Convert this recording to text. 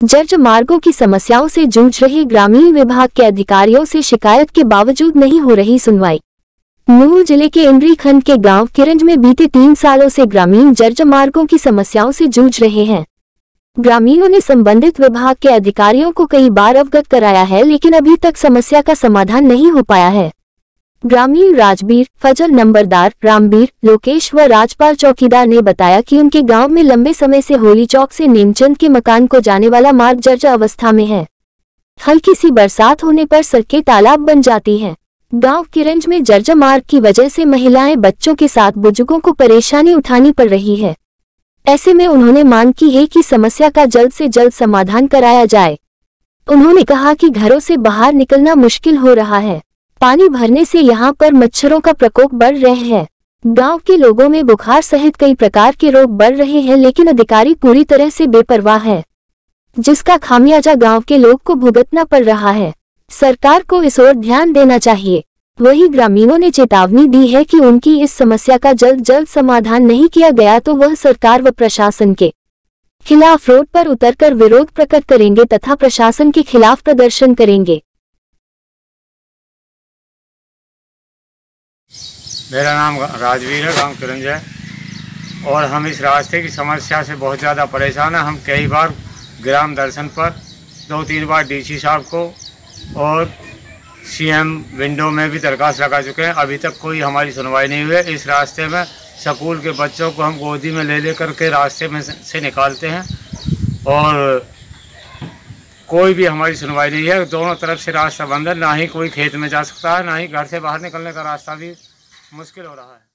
जर्ज मार्गो की समस्याओं से जूझ रहे ग्रामीण विभाग के अधिकारियों से शिकायत के बावजूद नहीं हो रही सुनवाई। नूर ज़िले के इंद्री खंड के गाँव किरंज में बीते तीन सालों से ग्रामीण जर्ज मार्गों की समस्याओं से जूझ रहे हैं। ग्रामीणों ने संबंधित विभाग के अधिकारियों को कई बार अवगत कराया है, लेकिन अभी तक समस्या का समाधान नहीं हो पाया है। ग्रामीण राजबीर, फजल नंबरदार, रामबीर, लोकेश व राजपाल चौकीदार ने बताया कि उनके गाँव में लंबे समय से होली चौक से नेमचंद के मकान को जाने वाला मार्ग जर्ज अवस्था में है। हल्की सी बरसात होने पर सड़कें तालाब बन जाती हैं। गाँव किरंज में जर्ज मार्ग की वजह से महिलाएँ बच्चों के साथ बुज़ुर्गों को परेशानी उठानी पड़ रही है। ऐसे में उन्होंने मांग की है कि समस्या का जल्द से जल्द समाधान कराया जाए। उन्होंने कहा कि घरों से बाहर निकलना मुश्किल हो रहा है। पानी भरने से यहाँ पर मच्छरों का प्रकोप बढ़ रहे हैं। गाँव के लोगों में बुखार सहित कई प्रकार के रोग बढ़ रहे हैं, लेकिन अधिकारी पूरी तरह से बेपरवाह है, जिसका खामियाजा गाँव के लोग को भुगतना पड़ रहा है। सरकार को इस ओर ध्यान देना चाहिए। वही ग्रामीणों ने चेतावनी दी है कि उनकी इस समस्या का जल्द जल्द समाधान नहीं किया गया तो वह सरकार व प्रशासन के खिलाफ रोड पर उतरकर विरोध प्रकट करेंगे तथा प्रशासन के खिलाफ प्रदर्शन करेंगे। मेरा नाम राजवीर है गाँव किरंज है और हम इस रास्ते की समस्या से बहुत ज़्यादा परेशान हैं। हम कई बार ग्राम दर्शन पर दो तीन बार डीसी साहब को और सीएम विंडो में भी दरखास्त लगा चुके हैं। अभी तक कोई हमारी सुनवाई नहीं हुई है। इस रास्ते में स्कूल के बच्चों को हम गोदी में ले ले करके रास्ते में से निकालते हैं। और कोई भी हमारी सुनवाई नहीं है। दोनों तरफ़ से रास्ता बंद है। ना ही कोई खेत में जा सकता है, ना ही घर से बाहर निकलने का रास्ता भी मुश्किल हो रहा है।